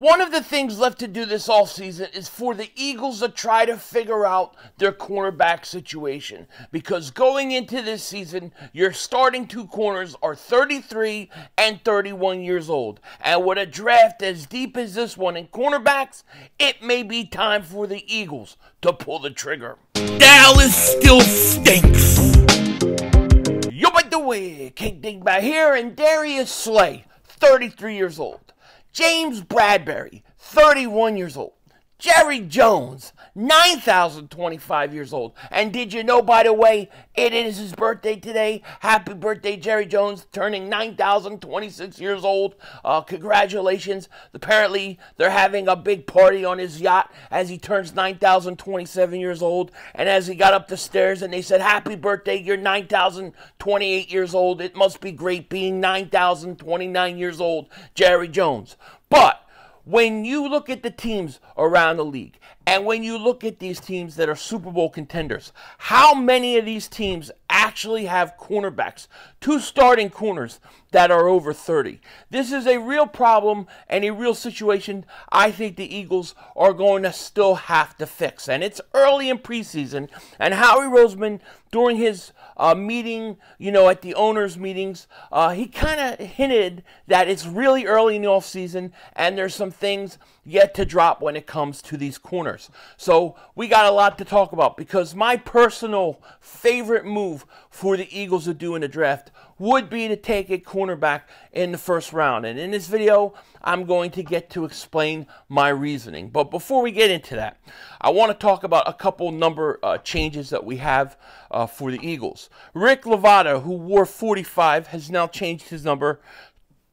One of the things left to do this offseason is for the Eagles to try to figure out their cornerback situation. Because going into this season, your starting two corners are 33 and 31 years old. And with a draft as deep as this one in cornerbacks, it may be time for the Eagles to pull the trigger. Dallas still stinks. Yo, by the way, King Dingbat here, and Darius Slay, 33 years old. James Bradberry, 31 years old. Jerry Jones, 9,025 years old. And did you know, by the way, it is his birthday today? Happy birthday, Jerry Jones, turning 9,026 years old. Uh, congratulations. Apparently, they're having a big party on his yacht as he turns 9,027 years old. And as he got up the stairs and they said, Happy birthday, you're 9,028 years old. It must be great being 9,029 years old, Jerry Jones. But when you look at the teams around the league and when you look at these teams that are Super Bowl contenders, how many of these teams actually have cornerbacks, two starting corners that are over 30? This is a real problem and a real situation I think the Eagles are going to still have to fix. And it's early in preseason, and Howie Roseman, during his uh, meeting, you know, at the owners' meetings, uh, he kind of hinted that it's really early in the offseason and there's some things yet to drop when it comes to these corners. So we got a lot to talk about because my personal favorite move for the Eagles to do in the draft would be to take a cornerback in the first round. And in this video, I'm going to get to explain my reasoning. But before we get into that, I want to talk about a couple number uh, changes that we have uh, for the Eagles. Rick Lovato, who wore 45, has now changed his number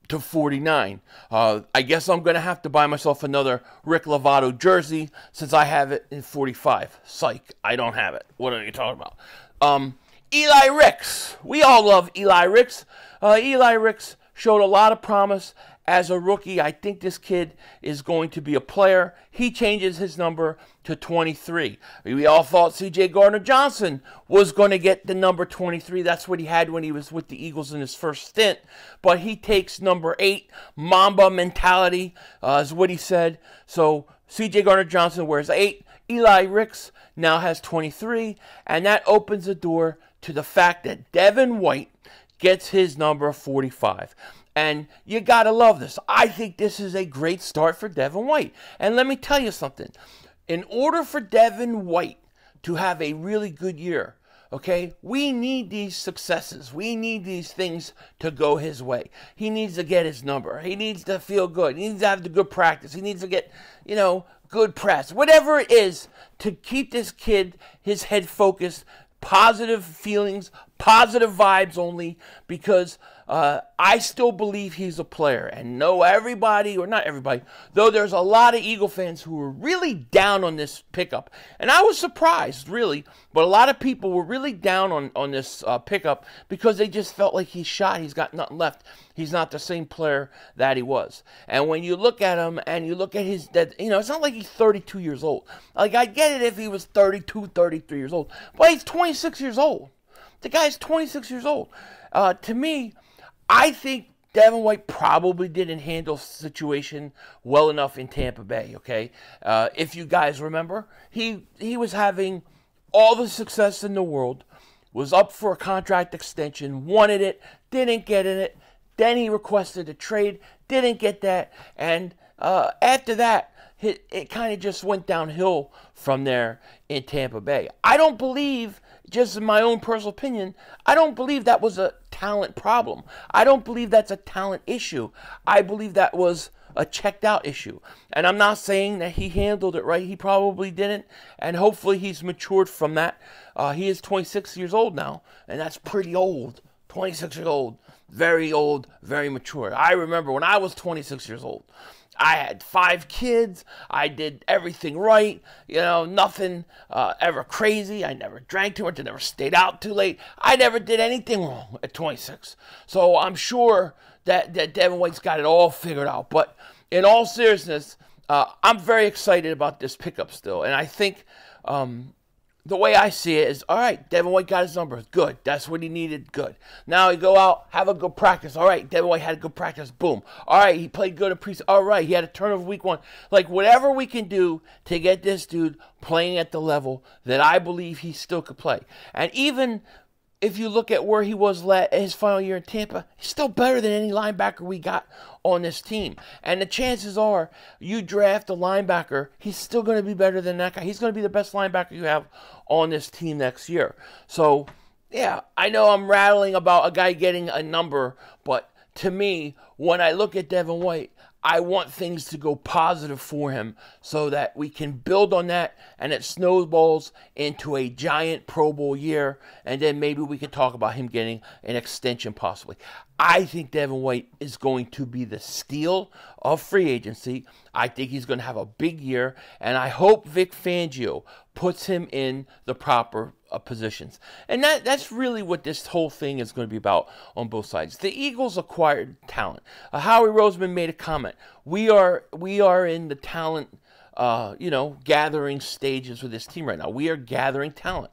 to 49. Uh, I guess I'm going to have to buy myself another Rick Lovato jersey since I have it in 45. Psych, I don't have it. What are you talking about? Um, Eli Ricks. We all love Eli Ricks. Uh, Eli Ricks showed a lot of promise as a rookie. I think this kid is going to be a player. He changes his number to 23. We all thought CJ Gardner Johnson was going to get the number 23. That's what he had when he was with the Eagles in his first stint. But he takes number 8. Mamba mentality uh, is what he said. So CJ Gardner Johnson wears 8. Eli Ricks now has 23. And that opens the door to the fact that Devin White gets his number 45. And you got to love this. I think this is a great start for Devin White. And let me tell you something. In order for Devin White to have a really good year, okay, we need these successes. We need these things to go his way. He needs to get his number. He needs to feel good. He needs to have the good practice. He needs to get, you know, good press. Whatever it is to keep this kid, his head focused, positive feelings, positive vibes only, because uh, I still believe he's a player. And no, everybody, or not everybody, though there's a lot of Eagle fans who are really down on this pickup. And I was surprised, really, but a lot of people were really down on, on this uh, pickup because they just felt like he's shot. He's got nothing left. He's not the same player that he was. And when you look at him and you look at his, that you know, it's not like he's 32 years old. Like, I get it if he was 32, 33 years old, but he's 26 years old. The guy's 26 years old. Uh, to me, I think Devin White probably didn't handle situation well enough in Tampa Bay. Okay, uh, if you guys remember, he he was having all the success in the world, was up for a contract extension, wanted it, didn't get it. Then he requested a trade, didn't get that, and uh, after that, it, it kind of just went downhill from there in Tampa Bay. I don't believe, just in my own personal opinion, I don't believe that was a talent problem. I don't believe that's a talent issue. I believe that was a checked out issue. And I'm not saying that he handled it right. He probably didn't. And hopefully he's matured from that. Uh, he is 26 years old now, and that's pretty old. 26 years old. Very old, very mature. I remember when I was 26 years old. I had five kids. I did everything right. You know, nothing uh, ever crazy. I never drank too much. I never stayed out too late. I never did anything wrong at 26. So I'm sure that, that Devin White's got it all figured out. But in all seriousness, uh, I'm very excited about this pickup still. And I think um, the way I see it is, all right, Devin White got his numbers. Good. That's what he needed. Good. Now he go out, have a good practice. All right, Devin White had a good practice. Boom. All right, he played good at pre. All right, he had a turnover week one. Like whatever we can do to get this dude playing at the level that I believe he still could play. And even if you look at where he was his final year in Tampa, he's still better than any linebacker we got on this team. And the chances are, you draft a linebacker, he's still going to be better than that guy. He's going to be the best linebacker you have on this team next year. So, yeah, I know I'm rattling about a guy getting a number, but to me, when I look at Devin White, I want things to go positive for him so that we can build on that and it snowballs into a giant Pro Bowl year. And then maybe we can talk about him getting an extension possibly. I think Devin White is going to be the steal of free agency. I think he's going to have a big year. And I hope Vic Fangio puts him in the proper uh, positions. And that that's really what this whole thing is going to be about on both sides. The Eagles acquired talent. Uh, Howie Roseman made a comment. We are we are in the talent uh, you know, gathering stages with this team right now. We are gathering talent.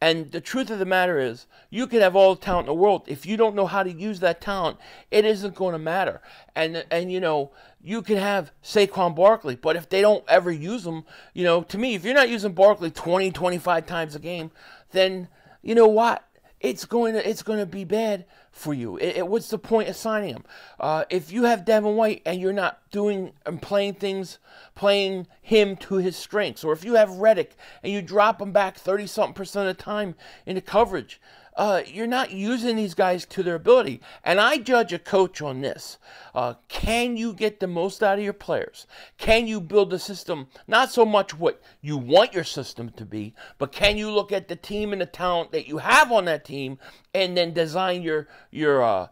And the truth of the matter is, you can have all the talent in the world. If you don't know how to use that talent, it isn't going to matter. And, and you know, you can have Saquon Barkley, but if they don't ever use them, you know, to me, if you're not using Barkley 20, 25 times a game, then you know what? It's going to it's going to be bad for you. It, it, what's the point of signing him? Uh, if you have Devin White and you're not doing and playing things, playing him to his strengths, or if you have Reddick and you drop him back thirty something percent of the time into coverage, uh, you're not using these guys to their ability. And I judge a coach on this. Uh, can you get the most out of your players? Can you build a system, not so much what you want your system to be, but can you look at the team and the talent that you have on that team and then design your, your, uh,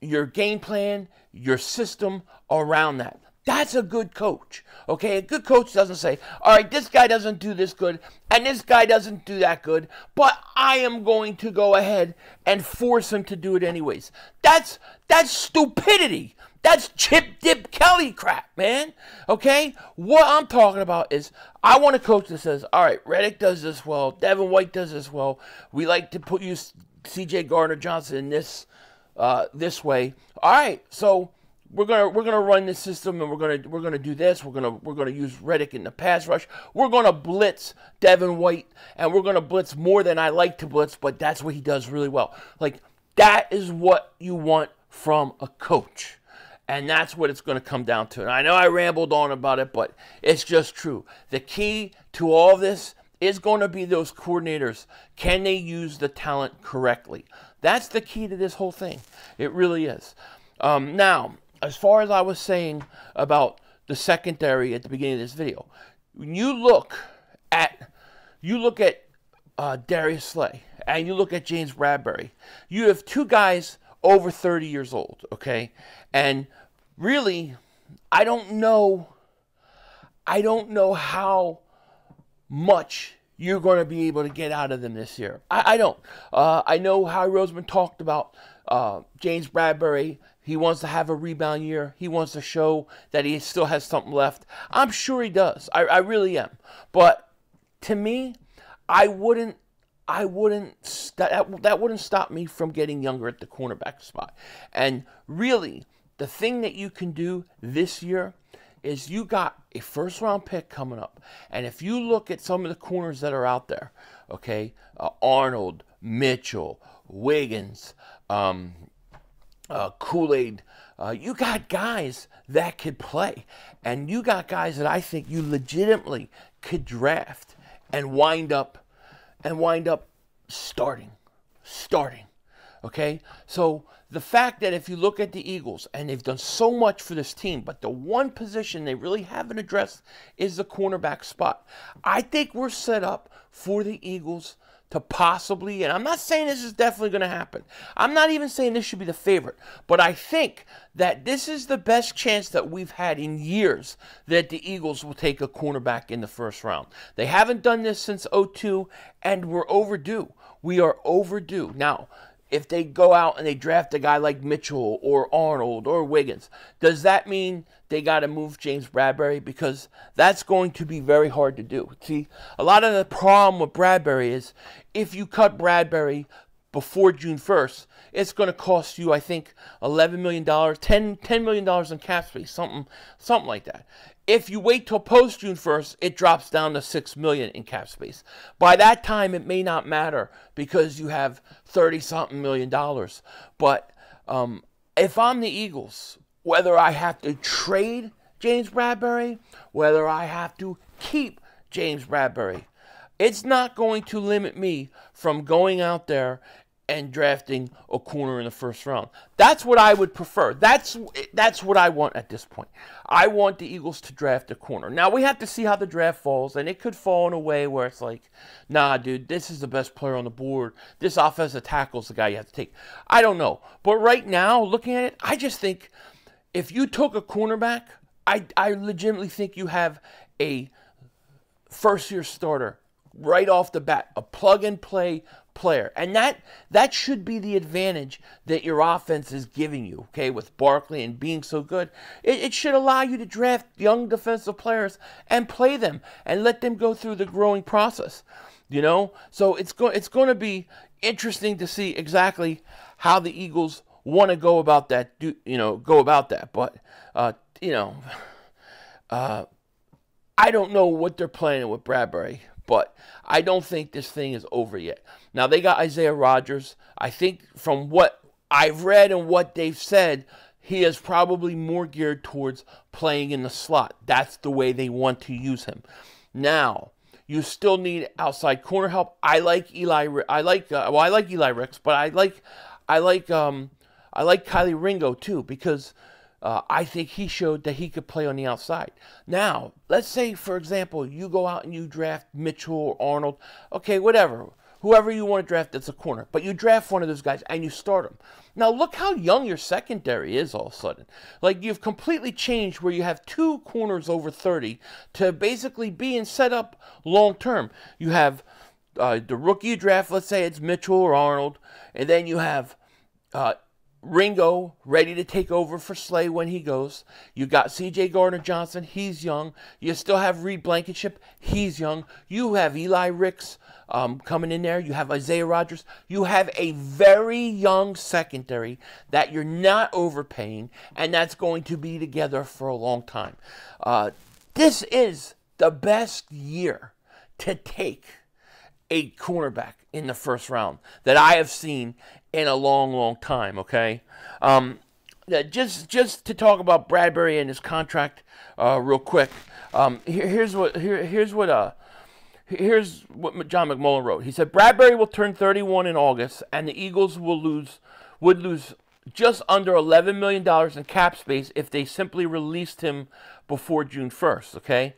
your game plan, your system around that? That's a good coach. Okay, a good coach doesn't say, all right, this guy doesn't do this good and this guy doesn't do that good, but I am going to go ahead and force him to do it anyways. That's that's stupidity. That's Chip Dip Kelly crap, man. Okay? What I'm talking about is I want a coach that says, all right, Reddick does this well, Devin White does this well. We like to put you CJ Gardner Johnson in this uh, this way. All right, so we're gonna we're gonna run this system and we're gonna we're gonna do this. We're gonna we're gonna use Reddick in the pass rush. We're gonna blitz Devin White and we're gonna blitz more than I like to blitz, but that's what he does really well. Like that is what you want from a coach. And that's what it's going to come down to. And I know I rambled on about it, but it's just true. The key to all this is going to be those coordinators. Can they use the talent correctly? That's the key to this whole thing. It really is. Um, now, as far as I was saying about the secondary at the beginning of this video, when you look at you look at uh, Darius Slay and you look at James Bradberry, you have two guys over 30 years old, okay? And really, I don't know I don't know how much you're going to be able to get out of them this year. I, I don't. Uh, I know Howie Roseman talked about uh, James Bradberry he wants to have a rebound year. He wants to show that he still has something left. I'm sure he does. I, I really am. But to me, I wouldn't. I wouldn't. That, that wouldn't stop me from getting younger at the cornerback spot. And really, the thing that you can do this year is you got a first round pick coming up. And if you look at some of the corners that are out there, okay, uh, Arnold, Mitchell, Wiggins, um, uh, Kool Aid. Uh, you got guys that could play, and you got guys that I think you legitimately could draft and wind up and wind up starting, starting. Okay, so the fact that if you look at the Eagles and they've done so much for this team, but the one position they really haven't addressed is the cornerback spot. I think we're set up for the Eagles to possibly, and I'm not saying this is definitely going to happen. I'm not even saying this should be the favorite, but I think that this is the best chance that we've had in years that the Eagles will take a cornerback in the first round. They haven't done this since 02, and we're overdue. We are overdue. Now, if they go out and they draft a guy like Mitchell or Arnold or Wiggins, does that mean they got to move James Bradberry? Because that's going to be very hard to do. See, a lot of the problem with Bradberry is if you cut Bradberry before June 1st, it's going to cost you, I think, $11 million, $10, $10 million in cap space, something, something like that. If you wait till post June 1st, it drops down to 6 million in cap space. By that time, it may not matter because you have 30 something million dollars. But um, if I'm the Eagles, whether I have to trade James Bradberry, whether I have to keep James Bradberry, it's not going to limit me from going out there and drafting a corner in the first round. That's what I would prefer. That's that's what I want at this point. I want the Eagles to draft a corner. Now we have to see how the draft falls, and it could fall in a way where it's like, nah, dude, this is the best player on the board. This offensive tackle is the guy you have to take. I don't know, but right now, looking at it, I just think if you took a cornerback, I I legitimately think you have a first year starter right off the bat, a plug and play player. And that that should be the advantage that your offense is giving you, okay, with Barkley and being so good. It, it should allow you to draft young defensive players and play them and let them go through the growing process. You know? So it's going it's to be interesting to see exactly how the Eagles want to go about that, do, you know, go about that. But uh, you know, uh, I don't know what they're planning with Bradberry. But I don't think this thing is over yet. Now, they got Isaiah Rodgers. I think from what I've read and what they've said, he is probably more geared towards playing in the slot. That's the way they want to use him. Now, you still need outside corner help. I like Eli. I like uh, well, I like Eli Ricks, but I like I like um I like Kelee Ringo too because uh, I think he showed that he could play on the outside. Now, let's say, for example, you go out and you draft Mitchell or Arnold. Okay, whatever. Whoever you want to draft that's a corner. But you draft one of those guys and you start them. Now, look how young your secondary is all of a sudden. Like, you've completely changed where you have two corners over 30 to basically being set up long term. You have uh, the rookie draft, let's say it's Mitchell or Arnold, and then you have uh, Ringo ready to take over for Slay when he goes. You got CJ Gardner Johnson, he's young. You still have Reed Blankenship, he's young. You have Eli Ricks um, coming in there. You have Isaiah Rodgers. You have a very young secondary that you're not overpaying, and that's going to be together for a long time. Uh, this is the best year to take a cornerback in the first round that I have seen in a long, long time. Okay, um, just just to talk about Bradberry and his contract uh, real quick. Um, here, here's what here, here's what uh here's what John McMullen wrote. He said Bradberry will turn 31 in August, and the Eagles will lose would lose just under 11 million dollars in cap space if they simply released him before June 1st. Okay.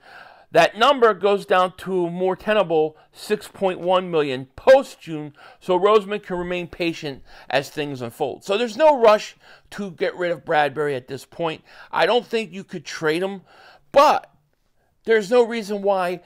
That number goes down to a more tenable 6.1 million post June, so Roseman can remain patient as things unfold. So there's no rush to get rid of Bradberry at this point. I don't think you could trade him, but there's no reason why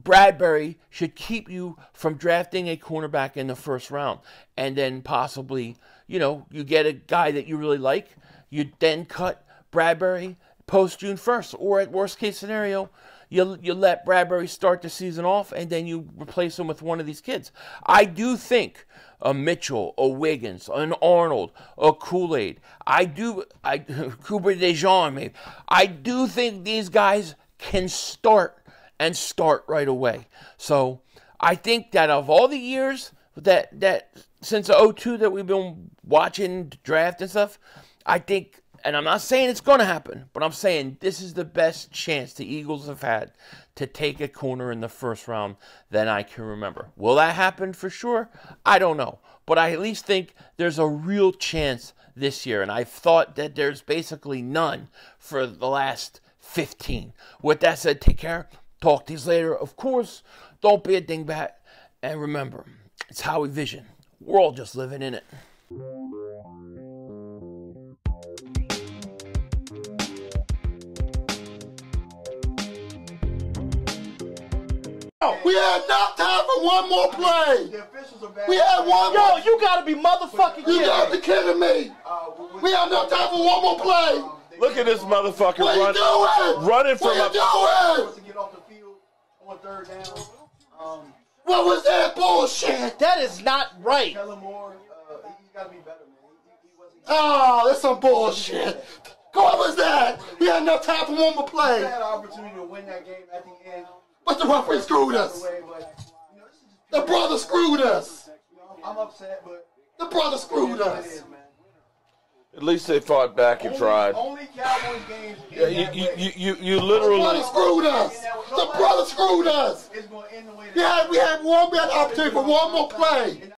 Bradberry should keep you from drafting a cornerback in the first round and then possibly, you know, you get a guy that you really like, you then cut Bradberry post June 1st, or at worst case scenario, you, you let Bradberry start the season off and then you replace him with one of these kids. I do think a Mitchell, a Wiggins, an Arnold, a Kool Aid. I do, I Cooper DeJean maybe. I do think these guys can start and start right away. So I think that of all the years that that since 02 that we've been watching draft and stuff, I think and I'm not saying it's going to happen, but I'm saying this is the best chance the Eagles have had to take a corner in the first round than I can remember. Will that happen for sure? I don't know. But I at least think there's a real chance this year. And I've thought that there's basically none for the last 15. With that said, take care. Talk to you later. Of course, don't be a dingbat. And remember, it's how we Vision. We're all just living in it. We had enough time for one more play. The officials are bad. We had one Yo, more. you gotta be motherfucking kidding You kidding gotta me. be kidding me. Uh, We had enough time for one more play. Look at this motherfucker What you run, doing? running from What you a. doing? to get off the field on third down. Um, What was that bullshit? That is not right. Kellen Moore, uh, he, he got to be better, man. He, he, he wasn't. Oh, that's some bullshit. What was that? We had enough time for one more play. We had an opportunity to win that game at the end. But the referee screwed us. Way, but, you know, this is just, The brother screwed us. I'm upset, but The brother screwed us. At least they fought back and Only, tried. only Cowboys games Yeah, you, you, you, you, you The literally. brother screwed us. The brother screwed us. It's going to end the way that We had, we had one, we had opportunity for one more play.